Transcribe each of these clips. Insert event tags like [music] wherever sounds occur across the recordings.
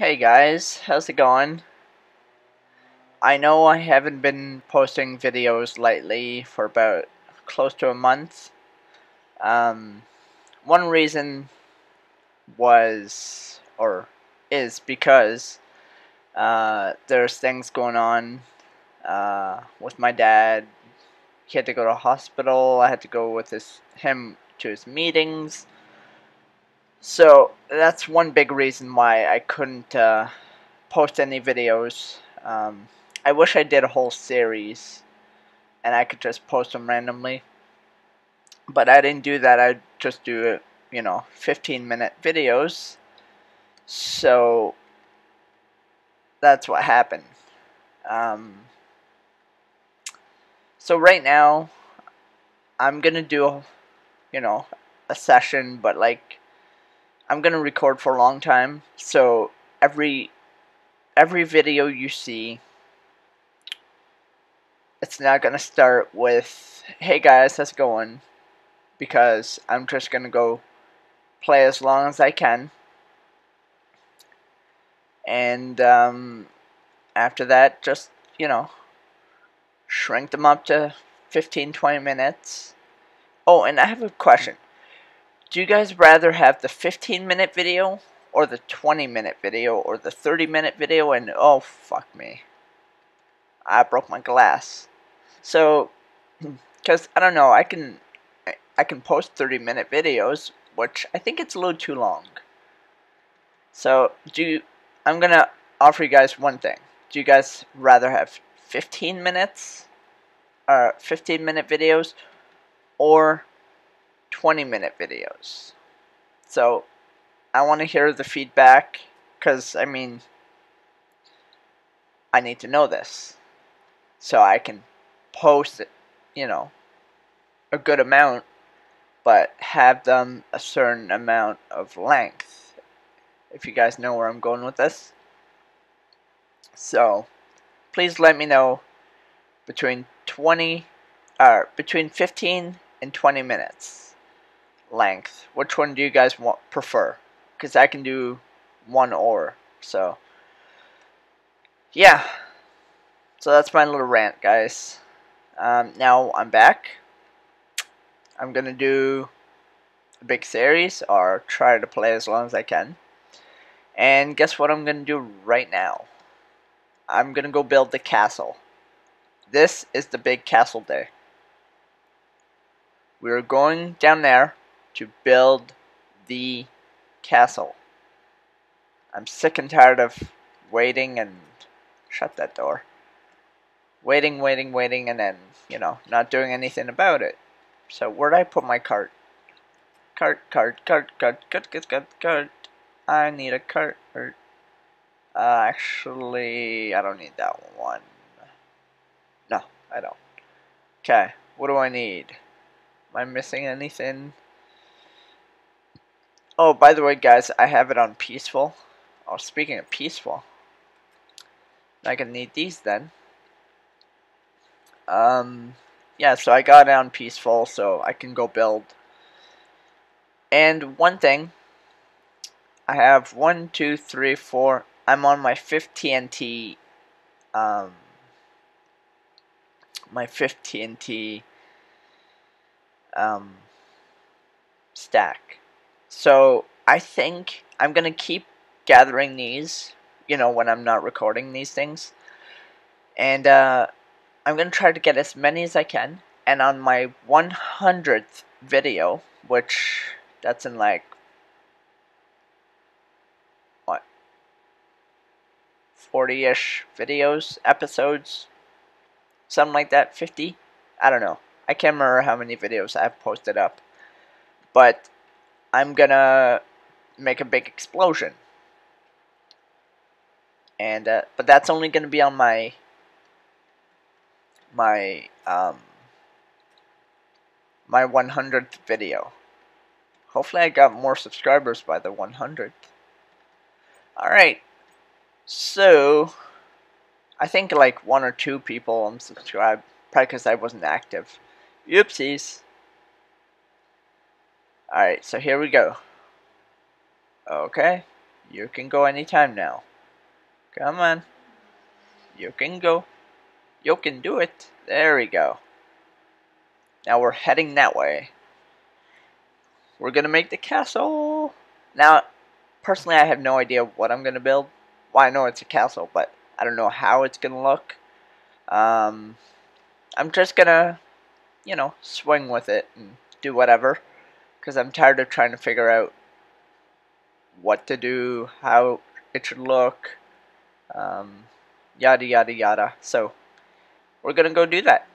Hey guys, how's it going? I know I haven't been posting videos lately for about close to a month. Um, one reason was, or is because uh, there's things going on uh, with my dad. He had to go to hospital. I had to go with his him to his meetings. So that's one big reason why I couldn't uh, post any videos. Um, I wish I did a whole series and I could just post them randomly. But I didn't do that. I just do, you know, 15 minute videos. So that's what happened. Um, so right now, I'm gonna do, you know, a session, but like I'm gonna record for a long time, so every every video you see, it's not gonna start with "Hey guys, how's it going?" because I'm just gonna go play as long as I can, and um, after that, just you know, shrink them up to 15, 20 minutes. Oh, and I have a question do you guys rather have the 15 minute video or the 20 minute video or the 30 minute video? And oh fuck me. I broke my glass. So [clears throat] because I don't know I can I can post 30 minute videos which I think it's a little too long. So do I'm gonna offer you guys one thing. Do you guys rather have 15 minutes or uh, 15 minute videos or 20 minute videos. So I want to hear the feedback because, I mean, I need to know this so I can post you know, a good amount, but have them a certain amount of length. If you guys know where I'm going with this. So, please let me know between 20, uh, between 15 and 20 minutes length. Which one do you guys want prefer? Because I can do one or. So, yeah. So that's my little rant, guys. Um, now I'm back. I'm gonna do a big series or try to play as long as I can. And guess what I'm gonna do right now? I'm gonna go build the castle. This is the big castle day. We're going down there to build the castle. I'm sick and tired of waiting and shut that door. Waiting, waiting, waiting, and then, you know, not doing anything about it. So where'd I put my cart? Cart, cart, cart, cart, cart, cart, cart, cart. I need a cart. Uh, actually, I don't need that one. No, I don't. Okay, what do I need? Am I missing anything? Oh, by the way, guys, I have it on peaceful. Oh, speaking of peaceful, I can need these then. Um, yeah, so I got it on peaceful, so I can go build. And one thing, I have one, two, three, four. I'm on my fifth TNT. Um, my fifth TNT. Um, stack. So I think I'm going to keep gathering these, you know, when I'm not recording these things. And uh, I'm going to try to get as many as I can. And on my 100th video, which that's in like, what, 40-ish videos, episodes, something like that, 50? I don't know. I can't remember how many videos I've posted up. But I'm gonna make a big explosion. And, uh, but that's only gonna be on my, my, um, my 100th video. Hopefully I got more subscribers by the 100th. Alright, so, I think like one or two people unsubscribed, probably because I wasn't active. Oopsies. Alright, so here we go. Okay, you can go anytime now. Come on. You can go. You can do it. There we go. Now we're heading that way. We're gonna make the castle. Now, personally, I have no idea what I'm gonna build. Well, I know it's a castle, but I don't know how it's gonna look. Um, I'm just gonna, you know, swing with it and do whatever. Because I'm tired of trying to figure out what to do, how it should look, um, yada yada yada. So, we're gonna go do that.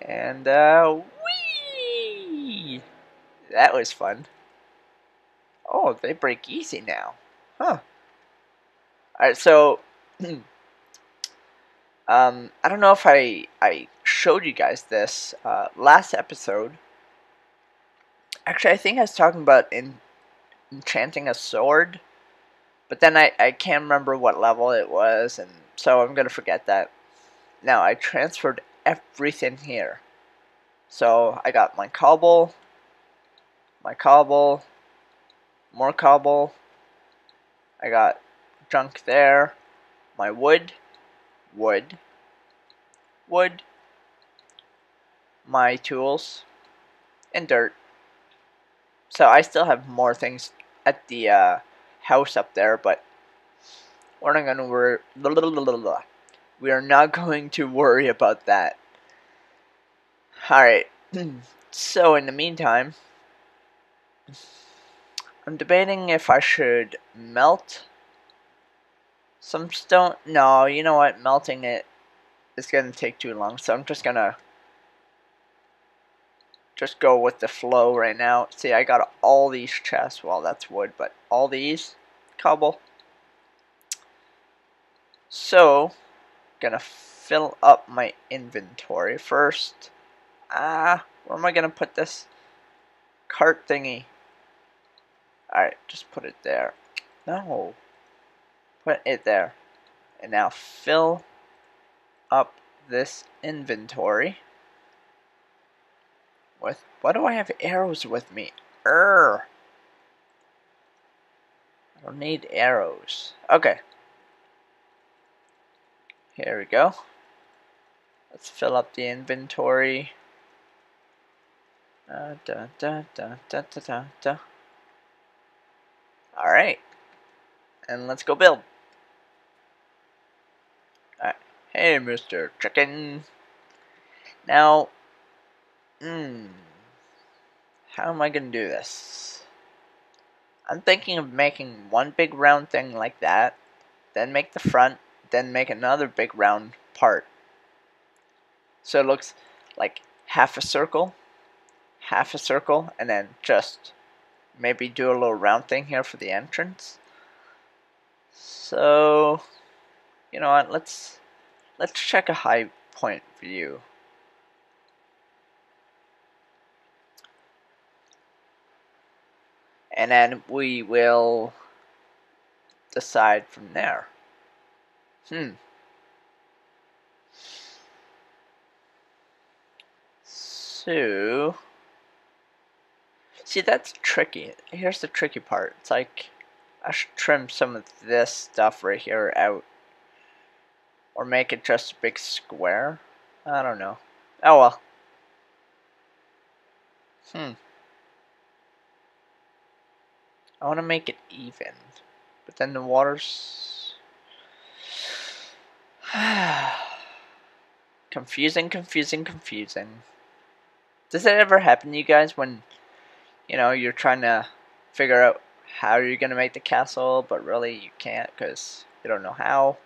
And, uh, whee! That was fun. Oh, they break easy now. Huh. Alright, so, [clears throat] um, I don't know if I, I showed you guys this, uh, last episode. Actually, I think I was talking about in, enchanting a sword. But then I, I can't remember what level it was, and so I'm going to forget that. Now, I transferred everything here. So, I got my cobble, my cobble, more cobble, I got junk there, my wood, wood, wood, my tools, and dirt. So I still have more things at the uh, house up there, but we're not gonna worry. We are not going to worry about that. Alright, [clears throat] so in the meantime, I'm debating if I should melt some stone. No, you know what? Melting it is going to take too long, so I'm just going to just go with the flow right now. See, I got all these chests. Well, that's wood, but all these cobble. So, gonna fill up my inventory first. Ah, where am I gonna put this cart thingy? Alright, just put it there. No. Put it there. And now fill up this inventory with why do I have arrows with me? Err. I don't need arrows. Okay. Here we go. Let's fill up the inventory. Da, da, da, da, da, da, da. Alright. And let's go build. Alright. Hey, Mr. Chicken. Now, hmm. How am I going to do this? I'm thinking of making one big round thing like that, then make the front, then make another big round part. So it looks like half a circle, half a circle, and then just maybe do a little round thing here for the entrance. So, you know what, let's, let's check a high point view. And then we will decide from there. Hmm. So, See, that's tricky. Here's the tricky part. It's like, I should trim some of this stuff right here out. Or make it just a big square. I don't know. Oh well. Hmm. I want to make it even. But then the water's... [sighs] confusing, confusing, confusing. Does that ever happen to you guys when you know, you're trying to figure out how you're going to make the castle, but really you can't because you don't know how.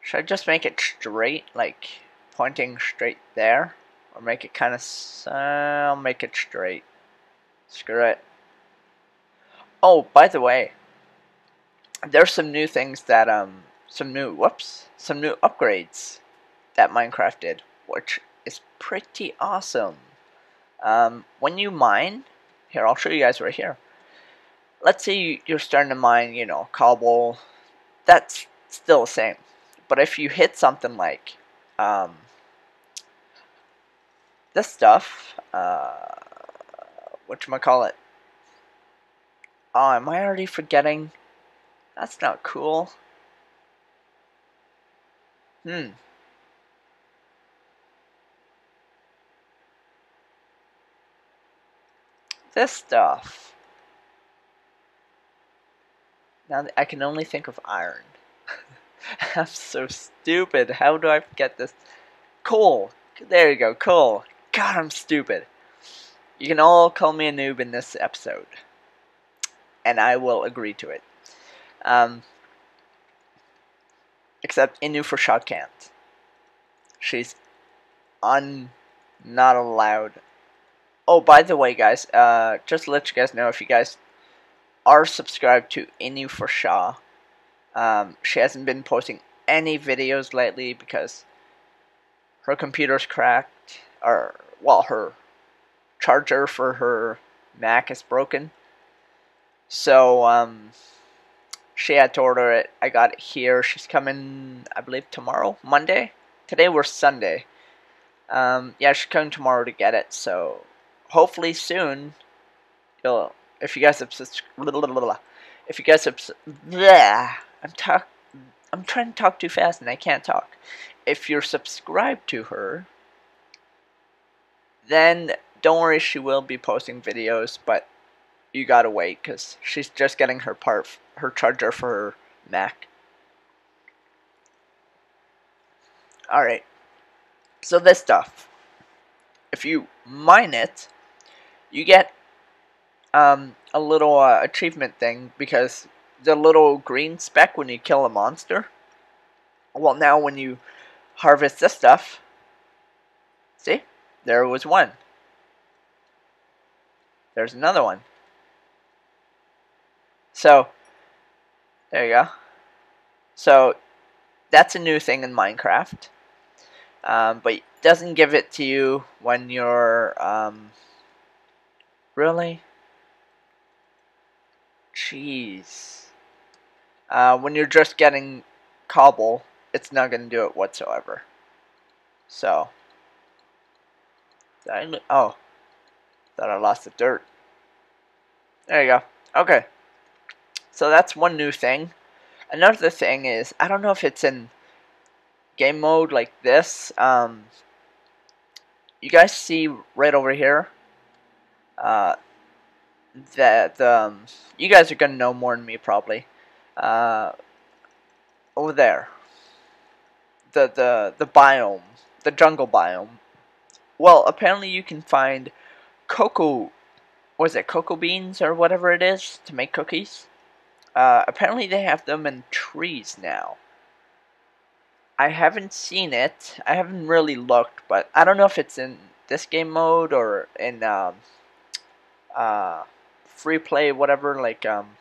Should I just make it straight, like pointing straight there? Or make it kind of, uh, I'll make it straight. Screw it. Oh, by the way, there's some new things that, um, some new, whoops, some new upgrades that Minecraft did, which is pretty awesome. Um, when you mine, here, I'll show you guys right here. Let's say you're starting to mine, you know, cobble. That's still the same. But if you hit something like um, this stuff, uh, what call it? Oh, am I already forgetting That's not cool. Hmm. This stuff. Now I can only think of iron. [laughs] I'm so stupid. How do I forget this? Coal. There you go, coal. God, I'm stupid. You can all call me a noob in this episode. And I will agree to it. Um, except Inu for shot can't. She's un not allowed. Oh, by the way, guys, uh, just to let you guys know, if you guys are subscribed to Inu for Shaw, um, she hasn't been posting any videos lately because her computer's cracked, or, well, her charger for her Mac is broken. So, um, she had to order it. I got it here. She's coming, I believe, tomorrow, Monday. Today we're Sunday. Um, yeah, she's coming tomorrow to get it. So, hopefully soon, you'll. If you guys have if you guys have, bleh, I'm talk, I'm trying to talk too fast and I can't talk. If you're subscribed to her, then don't worry, she will be posting videos, but you gotta wait because she's just getting her part, her charger for her Mac. Alright, so this stuff, if you mine it, you get um, a little uh, achievement thing because the little green speck when you kill a monster. Well, now when you harvest this stuff, see, there was one. There's another one. So, there you go. So, that's a new thing in Minecraft. Um, but it doesn't give it to you when you're, um, really? Jeez. Uh, when you're just getting cobble, it's not going to do it whatsoever. So, I, oh, thought I lost the dirt. There you go. Okay. So that's one new thing. Another thing is, I don't know if it's in game mode like this. Um, you guys see right over here uh, that um, you guys are gonna know more than me probably. Uh, over there, the the the biome, the jungle biome. Well, apparently you can find cocoa. Was it cocoa beans or whatever it is to make cookies? Uh, apparently they have them in trees now. I haven't seen it. I haven't really looked, but I don't know if it's in this game mode or in um, uh, free play, whatever. Like um,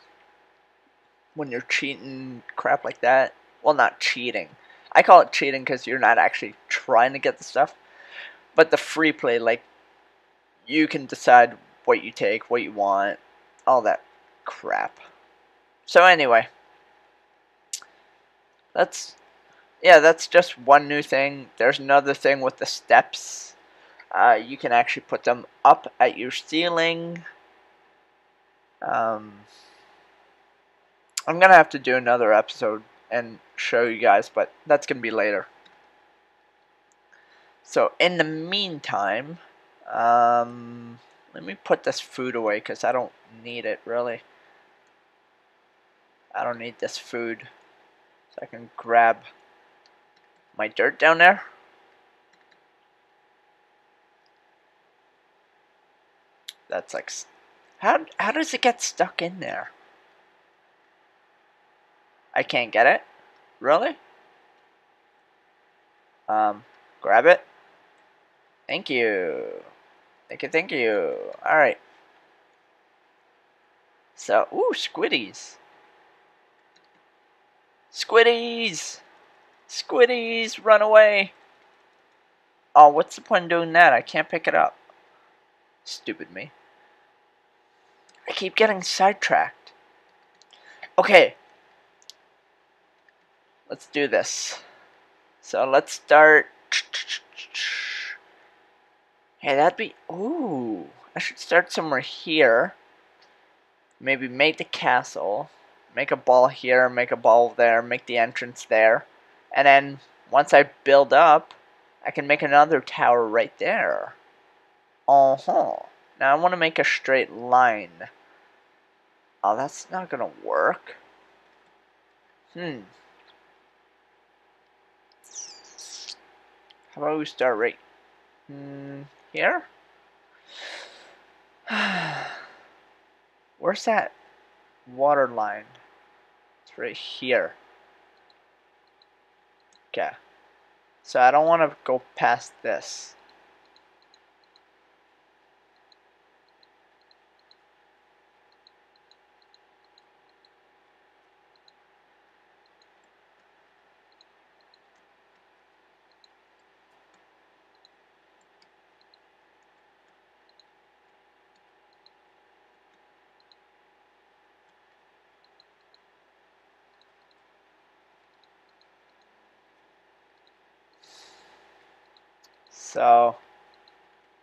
when you're cheating, crap like that. Well, not cheating. I call it cheating because you're not actually trying to get the stuff. But the free play, like you can decide what you take, what you want, all that crap. So anyway, that's yeah, that's just one new thing. There's another thing with the steps. Uh, you can actually put them up at your ceiling. Um, I'm gonna have to do another episode and show you guys, but that's gonna be later. So in the meantime, um, let me put this food away because I don't need it really. I don't need this food. So I can grab my dirt down there. That's like, how, how does it get stuck in there? I can't get it? Really? Um, grab it. Thank you. Thank you, thank you. Alright. So, ooh, squiddies. Squiddies! Squiddies, run away! Oh, what's the point of doing that? I can't pick it up. Stupid me. I keep getting sidetracked. Okay. Let's do this. So let's start. Hey, that'd be... Ooh. I should start somewhere here. Maybe make the castle. Make a ball here, make a ball there, make the entrance there. And then once I build up, I can make another tower right there. Uh-huh. Now I want to make a straight line. Oh, that's not going to work. Hmm. How about we start right hmm, here? [sighs] Where's that water line? It's right here. Okay. So I don't want to go past this. So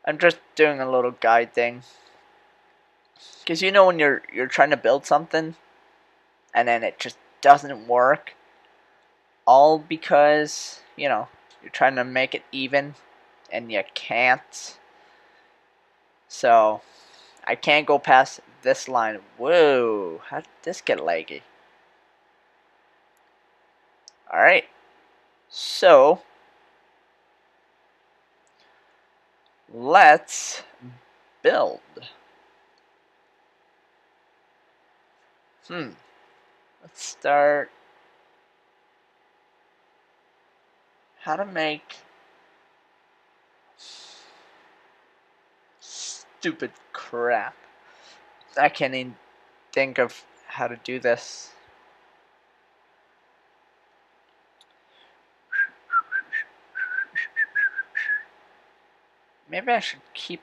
I'm just doing a little guide thing. Cause you know when you're you're trying to build something and then it just doesn't work all because, you know, you're trying to make it even and you can't. So I can't go past this line. Whoa, how did this get laggy? Alright. So let's build. Hmm. Let's start. How to make stupid crap. I can't even think of how to do this. Maybe I should keep...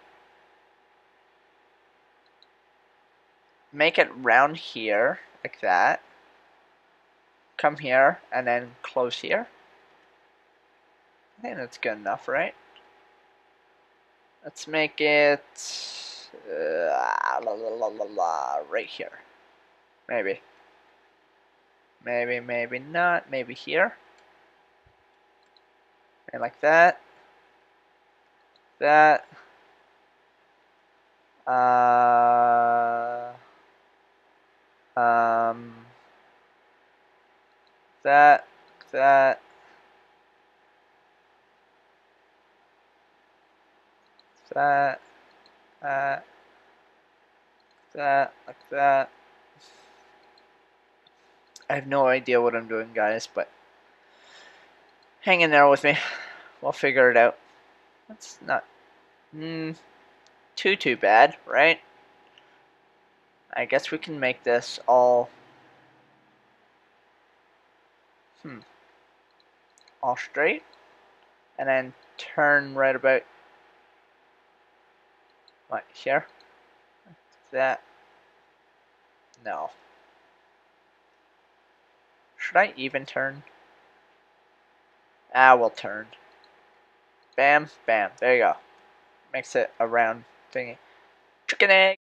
Make it round here, like that. Come here, and then close here. I think that's good enough, right? Let's make it... Uh, la, la, la, right here. Maybe. Maybe, maybe not. Maybe here. And like that that. Uh, um, that, that, that, that, that, like that. I have no idea what I'm doing, guys, but hang in there with me. We'll figure it out. That's not mm, too, too bad, right? I guess we can make this all... Hmm. All straight. And then turn right about... What, here? That. No. Should I even turn? Ah, we'll turn. Bam, bam. There you go. Makes it a round thingy. Chicken egg.